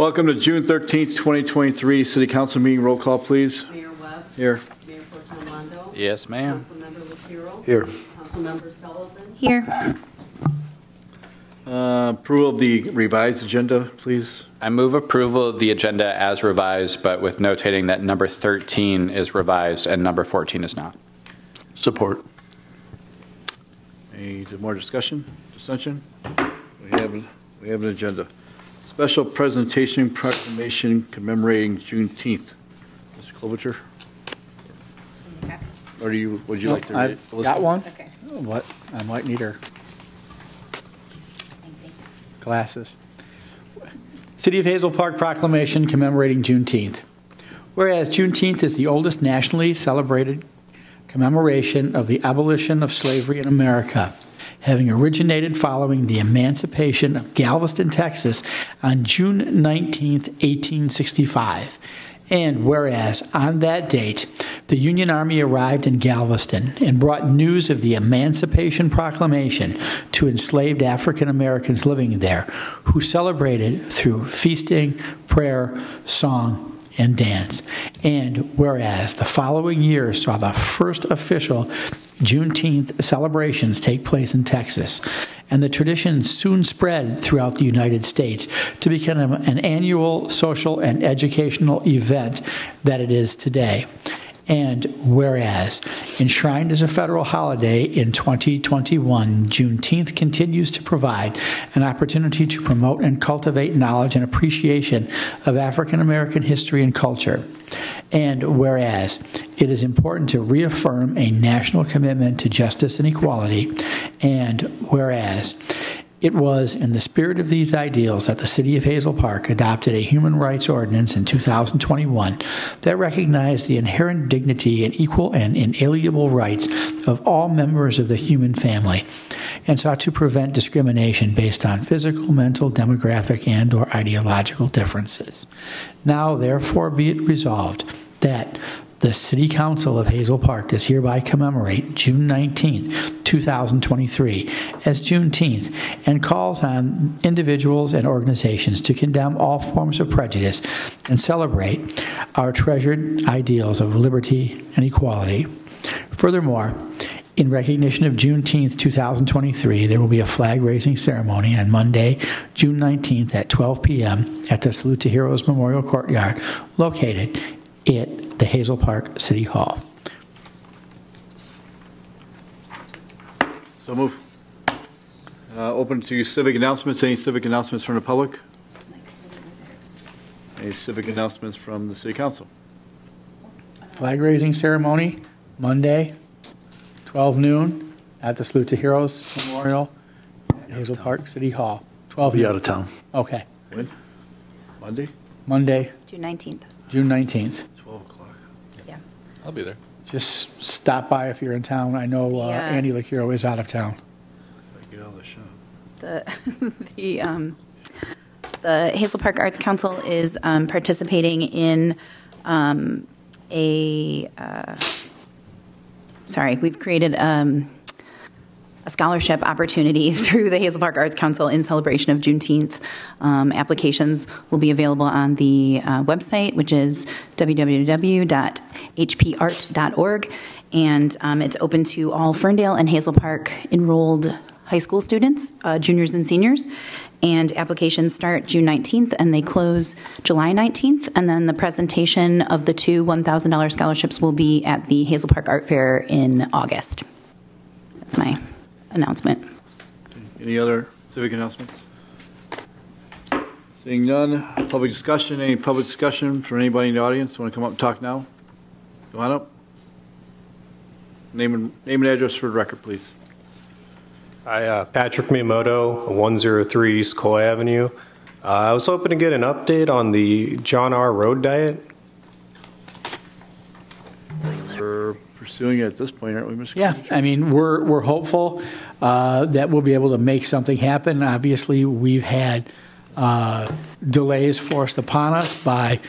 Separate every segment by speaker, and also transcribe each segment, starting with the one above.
Speaker 1: Welcome to June 13th, 2023 City Council meeting. Roll call, please.
Speaker 2: Mayor Webb.
Speaker 1: Here.
Speaker 2: Mayor Protem Londo.
Speaker 3: Yes, ma'am.
Speaker 2: Councilmember LaFero.
Speaker 4: Here.
Speaker 2: Councilmember Sullivan.
Speaker 5: Here.
Speaker 1: Uh, Approval of the revised agenda, please.
Speaker 3: I move approval of the agenda as revised, but with notating that number 13 is revised and number 14 is not.
Speaker 4: Support.
Speaker 1: Any more discussion, dissension? We have, we have an agenda. Special presentation proclamation commemorating Juneteenth. Mr. Klobucher? Or do you, would you like to read
Speaker 6: I've
Speaker 1: it? Alyssa?
Speaker 6: got one.
Speaker 5: Okay.
Speaker 6: What? I might need her glasses. City of Hazel Park proclamation commemorating Juneteenth. Whereas Juneteenth is the oldest nationally celebrated commemoration of the abolition of slavery in America, having originated following the emancipation of Galveston, Texas on June 19, 1865. And whereas on that date, the Union Army arrived in Galveston and brought news of the Emancipation Proclamation to enslaved African Americans living there, who celebrated through feasting, prayer, song, and dance. And whereas the following year saw the first official Juneteenth celebrations take place in Texas, and the tradition soon spread throughout the United States to become an annual social and educational event that it is today. And whereas, enshrined as a federal holiday in 2021, Juneteenth continues to provide an opportunity to promote and cultivate knowledge and appreciation of African American history and culture. And whereas, it is important to reaffirm a national commitment to justice and equality. And whereas, it was in the spirit of these ideals that the City of Hazel Park adopted a human rights ordinance in 2021 that recognized the inherent dignity and equal and inalienable rights of all members of the human family and sought to prevent discrimination based on physical, mental, demographic, and or ideological differences. Now therefore be it resolved that the City Council of Hazel Park does hereby commemorate June 19th, 2023, as Juneteenth and calls on individuals and organizations to condemn all forms of prejudice and celebrate our treasured ideals of liberty and equality. Furthermore, in recognition of Juneteenth 2023, there will be a flag raising ceremony on Monday, June 19th at 12 p.m. at the Salute to Heroes Memorial Courtyard, located at the Hazel Park City Hall.
Speaker 1: So move. Uh, Open to civic announcements. Any civic announcements from the public? Any civic announcements from the city council?
Speaker 6: Flag raising ceremony, Monday, 12 noon, at the Salute to Heroes Memorial, Hazel Park City Hall. 12
Speaker 4: Be
Speaker 6: noon.
Speaker 4: out of town.
Speaker 6: Okay,
Speaker 1: When? Monday?
Speaker 6: Monday,
Speaker 5: June 19th.
Speaker 6: June 19th.
Speaker 1: 12 o'clock.
Speaker 5: Yeah.
Speaker 3: I'll be there.
Speaker 6: Just stop by if you're in town. I know uh,
Speaker 5: Yeah.
Speaker 6: Andy LeCureux is out of town.
Speaker 1: If I get out of the shop.
Speaker 5: The, the, um, the Hazel Park Arts Council is um, participating in um, a, uh, sorry, we've created um, a scholarship opportunity through the Hazel Park Arts Council in celebration of Juneteenth. Um, applications will be available on the uh, website, which is www.hpart.org. And um, it's open to all Ferndale and Hazel Park enrolled high school students, uh, juniors and seniors. And applications start June 19th and they close July 19th. And then the presentation of the two $1,000 scholarships will be at the Hazel Park Art Fair in August. That's my announcement.
Speaker 1: Any other civic announcements? Seeing none, public discussion, any public discussion from anybody in the audience? Want to come up and talk now? Come on up. Name and, name and address for the record, please.
Speaker 7: Hi, uh, Patrick Miyamoto, 103 East Coy Avenue. Uh, I was hoping to get an update on the John R. Road diet.
Speaker 1: Pursuing it at this point, aren't we, Mr.
Speaker 6: Yeah, I mean, we're, we're hopeful uh, that we'll be able to make something happen. Obviously, we've had uh, delays forced upon us by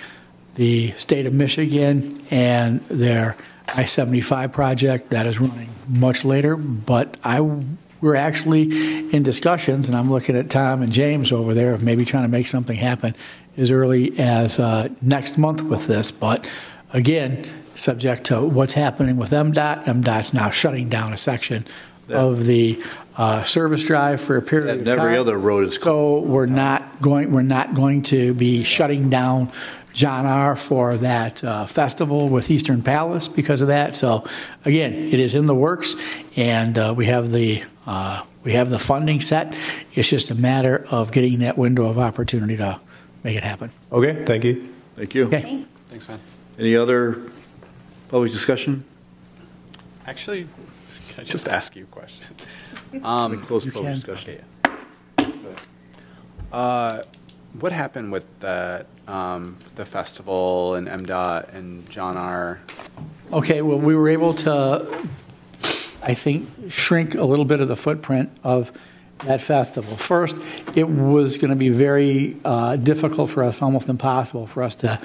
Speaker 6: the state of Michigan and their I-75 project that is running much later, but I we're actually in discussions, and I'm looking at Tom and James over there of maybe trying to make something happen as early as uh, next month with this. But again, subject to what's happening with MDOT. MDOT's now shutting down a section of the uh, service drive for a period
Speaker 1: And
Speaker 6: of time.
Speaker 1: every other road is
Speaker 6: So we're not going, we're not going to be shutting down John R. for that uh, festival with Eastern Palace because of that. So again, it is in the works, and uh, we have the, uh, we have the funding set. It's just a matter of getting that window of opportunity to make it happen.
Speaker 7: Okay, thank you.
Speaker 1: Thank you.
Speaker 6: Okay.
Speaker 3: Thanks, man.
Speaker 1: Any other public discussion?
Speaker 3: Actually, can I just ask you a question? Um,
Speaker 1: close
Speaker 6: You
Speaker 1: public
Speaker 6: can.
Speaker 1: discussion.
Speaker 3: uh, what happened with that, um, the festival and MDOT and John R?
Speaker 6: Okay, well, we were able to, I think, shrink a little bit of the footprint of that festival. First, it was going to be very uh, difficult for us, almost impossible for us to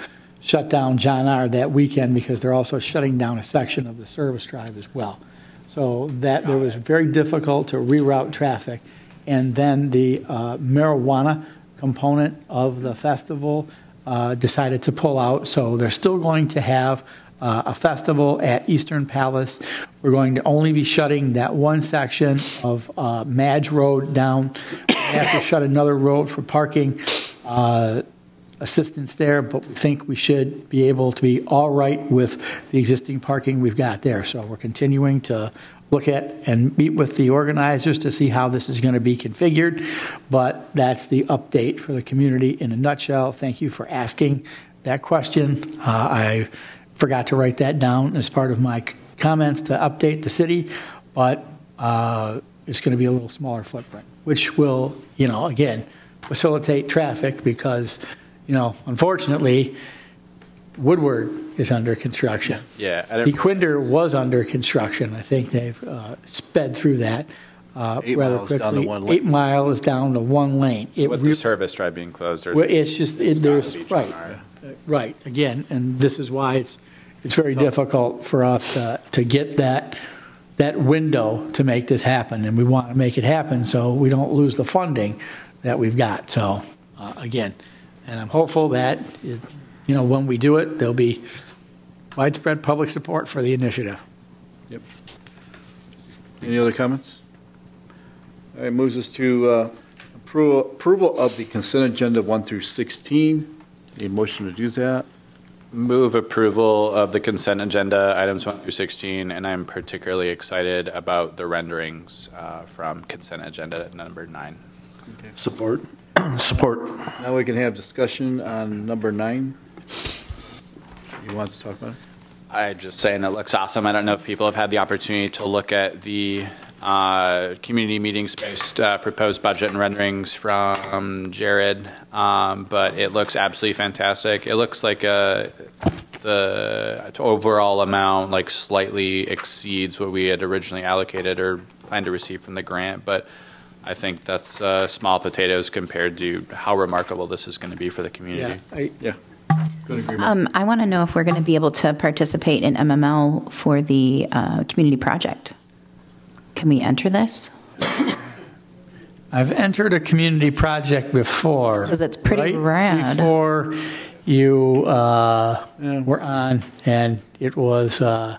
Speaker 6: shut down John R. that weekend because they're also shutting down a section of the service drive as well. So that, there was very difficult to reroute traffic. And then the uh, marijuana component of the festival uh, decided to pull out. So they're still going to have uh, a festival at Eastern Palace. We're going to only be shutting that one section of uh, Madge Road down. We have to shut another road for parking uh, assistance there, but we think we should be able to be all right with the existing parking we've got there. So we're continuing to look at and meet with the organizers to see how this is going to be configured. But that's the update for the community in a nutshell. Thank you for asking that question. Uh, I forgot to write that down as part of my comments to update the city, but uh, it's going to be a little smaller footprint, which will, you know, again, facilitate traffic because, you know, unfortunately, Woodward is under construction.
Speaker 3: Yeah, I don't-
Speaker 6: Dequindre was under construction. I think they've uh, sped through that uh,
Speaker 1: Eight
Speaker 6: rather
Speaker 1: miles down to
Speaker 6: quickly.
Speaker 1: one lane.
Speaker 6: Eight mile is down to one lane. It
Speaker 3: With
Speaker 6: re-
Speaker 3: the service drive being closed,
Speaker 6: well, it's just, it- there's,
Speaker 3: gotta be John
Speaker 6: right, uh, right, again, and this is why it's, it's very difficult for us uh, to get that, that window to make this happen, and we want to make it happen so we don't lose the funding that we've got, so, uh, again, and I'm hopeful that, it- you know, when we do it, there'll be widespread public support for the initiative. Yep.
Speaker 1: Any other comments? All right, moves us to uh, approval approval of the consent agenda 1 through 16. Need a motion to do that?
Speaker 3: Move approval of the consent agenda, items 1 through 16, and I'm particularly excited about the renderings uh, from consent agenda number 9. Okay.
Speaker 4: Support. Support.
Speaker 1: Now we can have discussion on number nine. You want to talk about it?
Speaker 3: I'm just saying it looks awesome. I don't know if people have had the opportunity to look at the uh, community meeting space uh, proposed budget and renderings from Jared, um, but it looks absolutely fantastic. It looks like uh, the overall amount like slightly exceeds what we had originally allocated or planned to receive from the grant, but I think that's uh, small potatoes compared to how remarkable this is going to be for the community.
Speaker 6: I-
Speaker 1: Yeah. Good agreement.
Speaker 5: Um, I want to know if we're going to be able to participate in MML for the uh, community project. Can we enter this?
Speaker 6: I've entered a community project before.
Speaker 5: Because it's pretty
Speaker 6: right
Speaker 5: rad.
Speaker 6: Before you uh, were on, and it was, uh,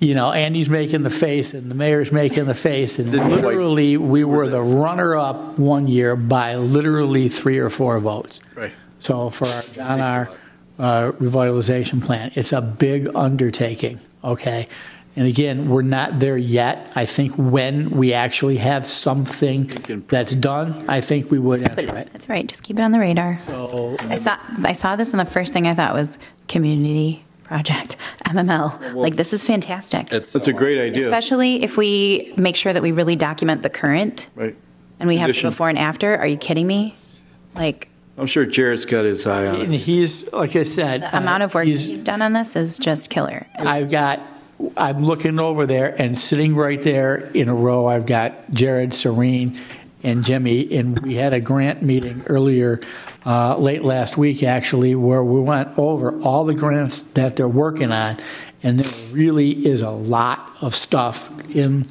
Speaker 6: you know, Andy's making the face and the mayor's making the face, and
Speaker 1: Didn't quite-
Speaker 6: literally, we were the runner-up one year by literally three or four votes.
Speaker 1: Right.
Speaker 6: So for our John R. uh, revitalization plan, it's a big undertaking, okay? And again, we're not there yet. I think when we actually have something that's done, I think we would
Speaker 5: But
Speaker 6: enter it.
Speaker 5: That's right. Just keep it on the radar.
Speaker 6: So,
Speaker 5: I saw I saw this, and the first thing I thought was community project MML. Like this is fantastic,
Speaker 3: It's
Speaker 1: That's a great idea.
Speaker 5: especially if we make sure that we really document the current
Speaker 1: Right.
Speaker 5: and we have the
Speaker 1: Condition.
Speaker 5: before and after. Are you kidding me? Like
Speaker 1: I'm sure Jared's got his eye on
Speaker 6: and
Speaker 1: it.
Speaker 6: he's, like I said.
Speaker 5: the
Speaker 6: uh,
Speaker 5: amount of work
Speaker 6: he's-
Speaker 5: he's done on this is just killer.
Speaker 6: I've got, I'm looking over there and sitting right there in a row, I've got Jared, Serene, and Jimmy. And we had a grant meeting earlier, uh, late last week actually, where we went over all the grants that they're working on. And there really is a lot of stuff in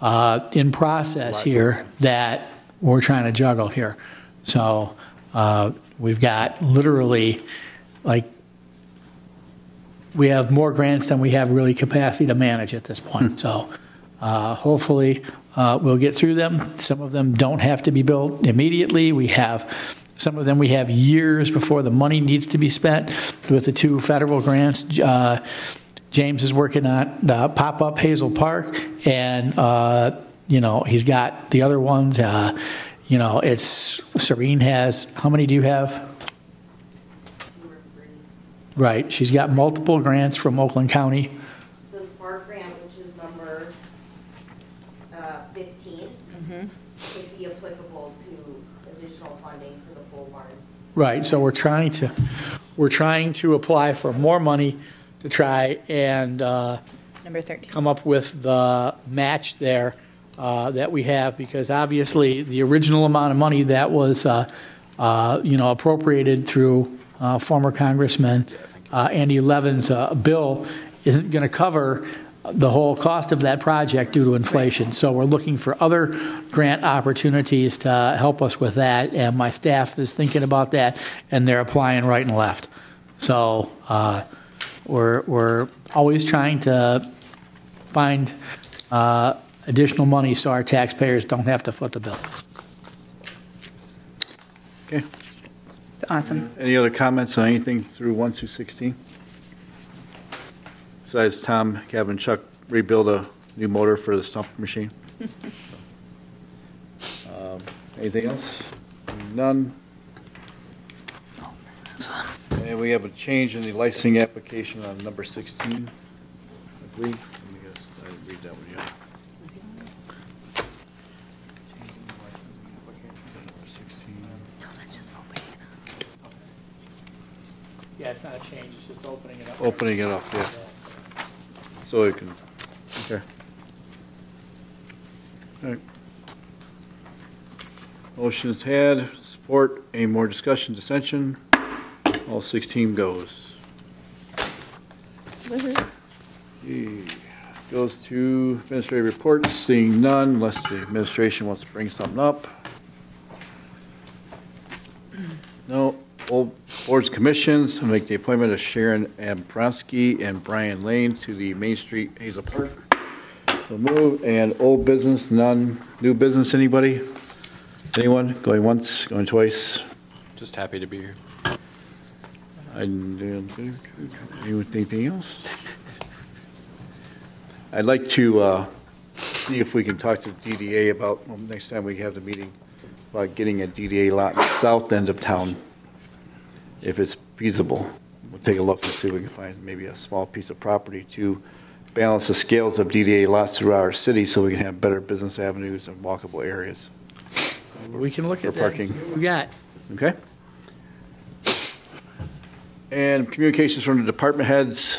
Speaker 6: uh, in process here that we're trying to juggle here. So uh, we've got literally, like, we have more grants than we have really capacity to manage at this point. So uh, hopefully, uh, we'll get through them. Some of them don't have to be built immediately. We have, some of them we have years before the money needs to be spent with the two federal grants. Uh, James is working on uh, pop-up Hazel Park, and, uh, you know, he's got the other ones. Uh, You know, it's, Serene has, how many do you have? Right, she's got multiple grants from Oakland County.
Speaker 8: the Spark grant, which is number uh, 15, could be applicable to additional funding for the pole barn.
Speaker 6: Right, so we're trying to, we're trying to apply for more money to try and uh,
Speaker 5: Number 13.
Speaker 6: come up with the match there uh, that we have, because obviously, the original amount of money that was, uh, uh, you know, appropriated through uh, former Congressman uh, Andy Levin's uh, bill isn't going to cover the whole cost of that project due to inflation. So we're looking for other grant opportunities to help us with that, and my staff is thinking about that, and they're applying right and left. So uh, we're, we're always trying to find uh, additional money so our taxpayers don't have to foot the bill.
Speaker 1: Okay.
Speaker 5: Awesome.
Speaker 1: Any other comments on anything through 1 through 16? Besides Tom, Kevin, Chuck rebuild a new motor for the stump machine? Um, Anything else? None? And we have a change in the licensing application on number 16, I believe. Let me guess, I didn't read that one yet. Number 16.
Speaker 6: Yeah, it's not a change, it's just opening it up.
Speaker 1: Opening it up, yeah. So it can, okay. All right. Motion's had, support, any more discussion, dissension? All 16 goes. Mm-hmm. Okay, Goes to administrative reports, seeing none, unless the administration wants to bring something up. No, old boards, commissions, I'll make the appointment of Sharon Abramsky and Brian Lane to the Main Street Hazel Park. So move, and old business, none, new business, anybody? Anyone, going once, going twice?
Speaker 3: Just happy to be here.
Speaker 1: I, anyone, anything else? I'd like to uh, see if we can talk to DDA about, well, next time we have the meeting, about getting a DDA lot south end of town, if it's feasible. We'll take a look and see if we can find maybe a small piece of property to balance the scales of DDA lots throughout our city so we can have better business avenues and walkable areas.
Speaker 6: We can look
Speaker 1: For
Speaker 6: at that,
Speaker 1: parking.
Speaker 6: see we got.
Speaker 1: Okay? And communications from the department heads.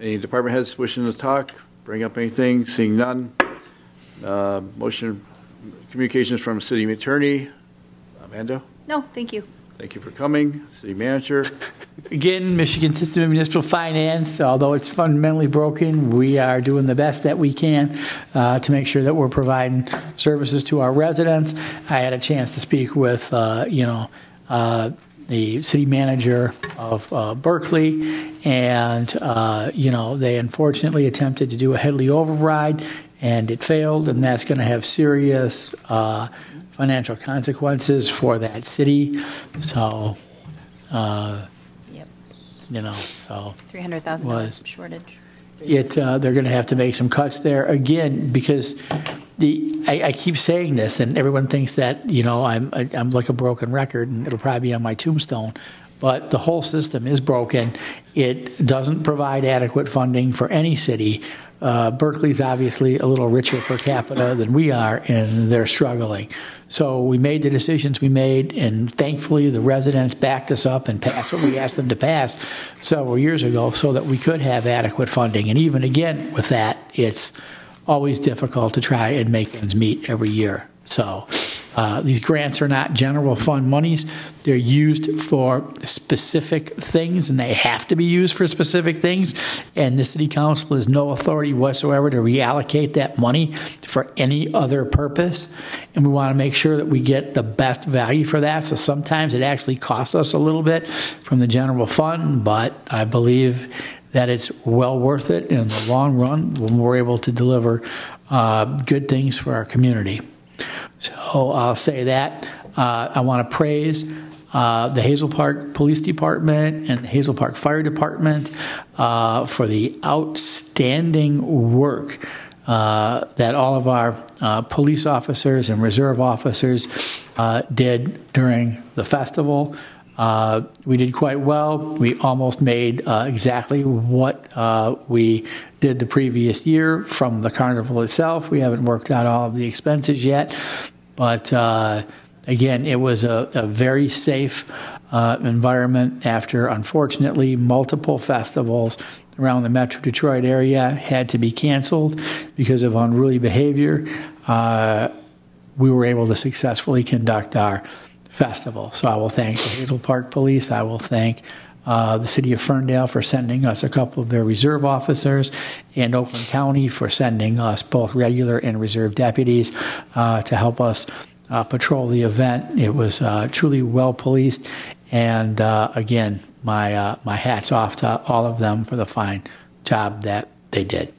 Speaker 1: Any department heads wishing to talk, bring up anything, seeing none? Uh, Motion, communications from city attorney. Amanda,
Speaker 5: No, thank you.
Speaker 1: Thank you for coming. City manager,
Speaker 6: Again, Michigan System of Municipal Finance, although it's fundamentally broken, we are doing the best that we can uh, to make sure that we're providing services to our residents. I had a chance to speak with, uh, you know, uh, the city manager of uh, Berkley, and, uh, you know, they unfortunately attempted to do a Headlee override, and it failed, and that's going to have serious uh, financial consequences for that city. So, uh,
Speaker 5: Yep.
Speaker 6: you know, so
Speaker 5: $300,000
Speaker 6: Was.
Speaker 5: shortage.
Speaker 6: it, uh, they're going to have to make some cuts there again because the I, I keep saying this and everyone thinks that you know I'm I- I'm like a broken record and it'll probably be on my tombstone, but the whole system is broken. It doesn't provide adequate funding for any city. Uh, Berkley's obviously a little richer per capita than we are, and they're struggling. So we made the decisions we made, and thankfully the residents backed us up and passed what we asked them to pass several years ago so that we could have adequate funding. And even again with that, it's always difficult to try and make ends meet every year. So Uh, These grants are not general fund monies. They're used for specific things, and they have to be used for specific things. And the city council has no authority whatsoever to reallocate that money for any other purpose. And we want to make sure that we get the best value for that. So sometimes it actually costs us a little bit from the general fund, but I believe that it's well worth it in the long run when we're able to deliver uh, good things for our community. So I'll say that. Uh, I want to praise uh, the Hazel Park Police Department and Hazel Park Fire Department uh, for the outstanding work uh, that all of our uh, police officers and reserve officers uh, did during the festival. Uh, we did quite well. We almost made uh, exactly what uh, we did the previous year from the carnival itself. We haven't worked out all of the expenses yet, but uh, again, it was a, a very safe uh, environment after, unfortunately, multiple festivals around the Metro Detroit area had to be canceled because of unruly behavior. We were able to successfully conduct our festival. So I will thank the Hazel Park Police. I will thank uh, the city of Ferndale for sending us a couple of their reserve officers, and Oakland County for sending us both regular and reserve deputies uh, to help us uh, patrol the event. It was uh, truly well policed, and uh, again, my uh, my hats off to all of them for the fine job that they did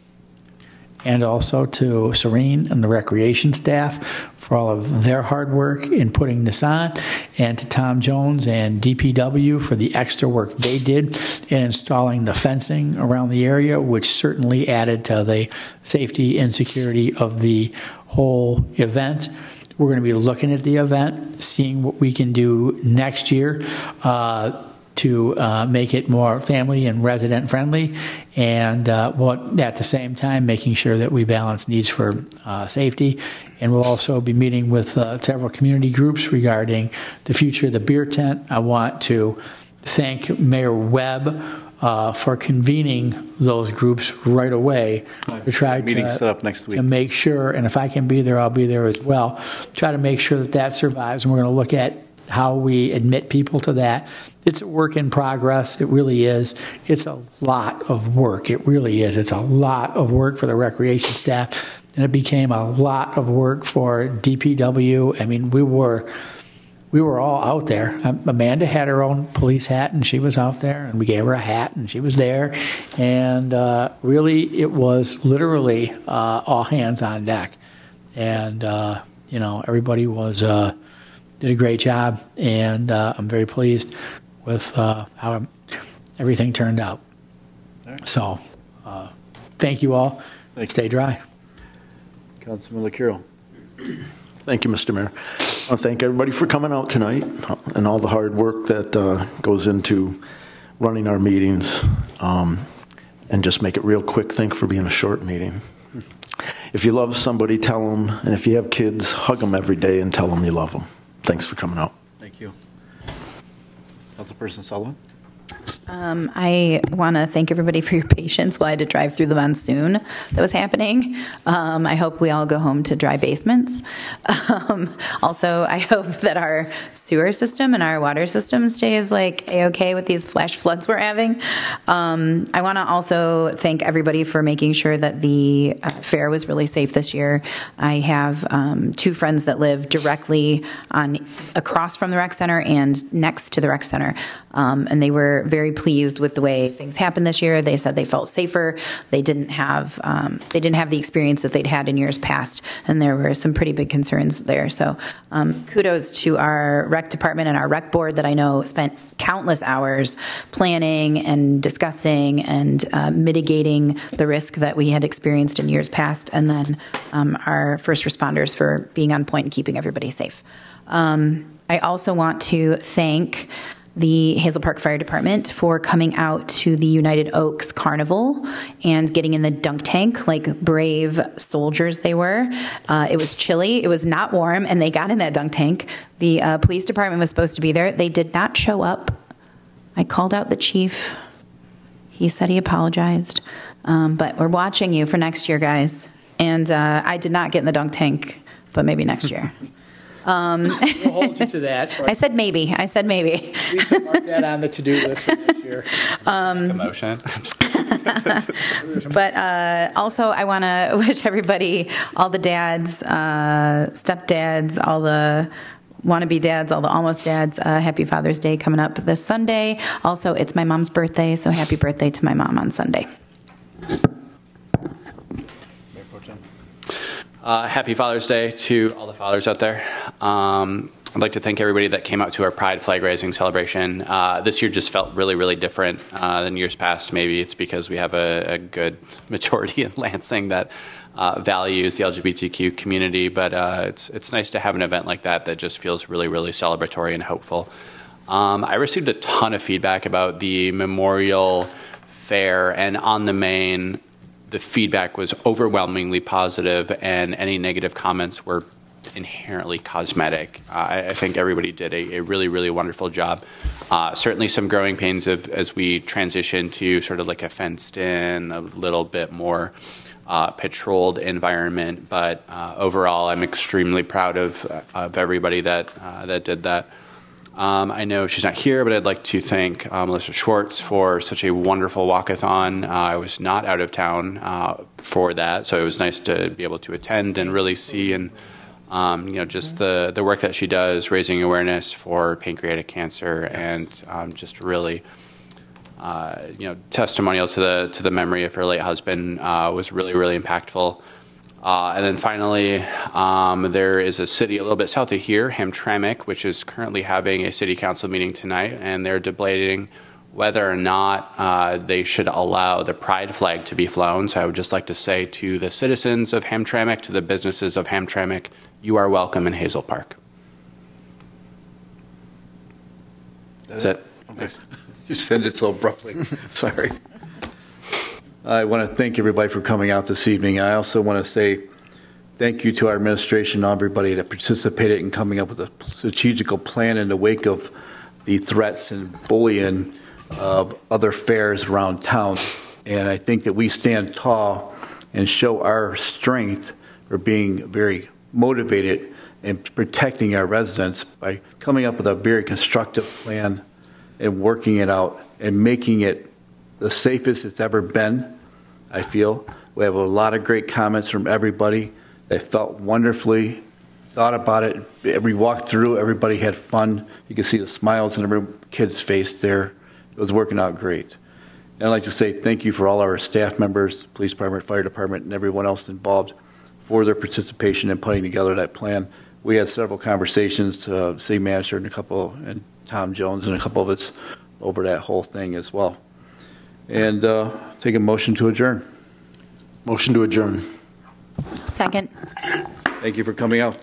Speaker 6: and also to Serene and the recreation staff for all of their hard work in putting this on, and to Tom Jones and DPW for the extra work they did in installing the fencing around the area, which certainly added to the safety and security of the whole event. We're going to be looking at the event, seeing what we can do next year. Uh, to uh, make it more family and resident friendly, and uh, what, at the same time making sure that we balance needs for uh, safety. And we'll also be meeting with uh, several community groups regarding the future of the beer tent. I want to thank Mayor Webb. Uh, for convening those groups right away to try to,
Speaker 1: set up next week.
Speaker 6: to make sure, and if I can be there, I'll be there as well. Try to make sure that that survives, and we're going to look at how we admit people to that. It's a work in progress. It really is. It's a lot of work. It really is. It's a lot of work for the recreation staff, and it became a lot of work for DPW. I mean, we were we were all out there. Um, Amanda had her own police hat, and she was out there, and we gave her a hat, and she was there. And uh, really, it was literally uh, all hands on deck. And uh, you know, everybody was uh, did a great job, and uh, I'm very pleased with uh, how everything turned out. So, uh, thank you all.
Speaker 1: Thank you.
Speaker 6: Stay dry.
Speaker 1: Councilman LeCureux.
Speaker 4: Thank you, Mr. Mayor. I want to thank everybody for coming out tonight and all the hard work that uh, goes into running our meetings. Um, And just make it real quick, thank for being a short meeting. If you love somebody, tell them, and if you have kids, hug them every day and tell them you love them. Thanks for coming out.
Speaker 1: Thank you. Councilperson Sullivan?
Speaker 5: Um, I want to thank everybody for your patience while I had to drive through the monsoon that was happening. Um, I hope we all go home to dry basements. Um, also, I hope that our sewer system and our water system stays like a-okay with these flash floods we're having. Um, I want to also thank everybody for making sure that the uh, fair was really safe this year. I have um, two friends that live directly on across from the rec center and next to the rec center, um, and they were very pleased with the way things happened this year. They said they felt safer. They didn't have um, they didn't have the experience that they'd had in years past, and there were some pretty big concerns there. So um, kudos to our rec department and our rec board that I know spent countless hours planning and discussing and uh, mitigating the risk that we had experienced in years past, and then um, our first responders for being on point and keeping everybody safe. Um, I also want to thank the Hazel Park Fire Department for coming out to the United Oaks Carnival and getting in the dunk tank like brave soldiers they were. Uh, it was chilly, it was not warm, and they got in that dunk tank. The uh, police department was supposed to be there. They did not show up. I called out the chief. He said he apologized. Um, but we're watching you for next year, guys. And uh, I did not get in the dunk tank, but maybe next year.
Speaker 6: We'll hold you to that.
Speaker 5: I said maybe, I said maybe.
Speaker 6: Lisa, mark that on the to-do list for next year.
Speaker 3: The motion.
Speaker 5: But uh, also, I want to wish everybody, all the dads, uh, stepdads, all the wannabe dads, all the almost dads, uh, happy Father's Day coming up this Sunday. Also, it's my mom's birthday, so happy birthday to my mom on Sunday.
Speaker 3: Uh, happy Father's Day to all the fathers out there. Um, I'd like to thank everybody that came out to our Pride flag raising celebration. Uh, this year just felt really, really different uh, than years past. Maybe it's because we have a, a good majority in Lansing that uh, values the LGBTQ community, but uh, it's it's nice to have an event like that that just feels really, really celebratory and hopeful. Um, I received a ton of feedback about the memorial fair, and on the main, the feedback was overwhelmingly positive, and any negative comments were inherently cosmetic. Uh, I, I think everybody did a, a really, really wonderful job. Uh, certainly, some growing pains of, as we transition to sort of like a fenced in, a little bit more uh, patrolled environment. But uh, overall, I'm extremely proud of, of everybody that uh, that did that. Um, I know she's not here, but I'd like to thank uh, Melissa Schwartz for such a wonderful walkathon. Uh, I was not out of town uh, for that, so it was nice to be able to attend and really see and um, you know just the the work that she does, raising awareness for pancreatic cancer, and um, just really. Uh, you know, testimonial to the to the memory of her late husband uh, was really really impactful. Uh, and then finally, um, there is a city a little bit south of here, Hamtramck, which is currently having a city council meeting tonight, and they're debating whether or not uh, they should allow the pride flag to be flown. So I would just like to say to the citizens of Hamtramck, to the businesses of Hamtramck, you are welcome in Hazel Park. That's it. Okay.
Speaker 1: You said it so abruptly. Sorry. I want to thank everybody for coming out this evening. I also want to say thank you to our administration and everybody that participated in coming up with a strategical plan in the wake of the threats and bullying of other fairs around town. And I think that we stand tall and show our strength for being very motivated and protecting our residents by coming up with a very constructive plan and working it out and making it the safest it's ever been, I feel. We have a lot of great comments from everybody. They felt wonderfully, thought about it. Every walk through, everybody had fun. You can see the smiles on every kid's face there. It was working out great. And I'd like to say thank you for all our staff members, police department, fire department, and everyone else involved for their participation in putting together that plan. We had several conversations, uh, city manager and a couple, and Tom Jones and a couple of us over that whole thing as well. And uh, take a motion to adjourn.
Speaker 4: Motion to adjourn.
Speaker 5: Second.
Speaker 1: Thank you for coming out.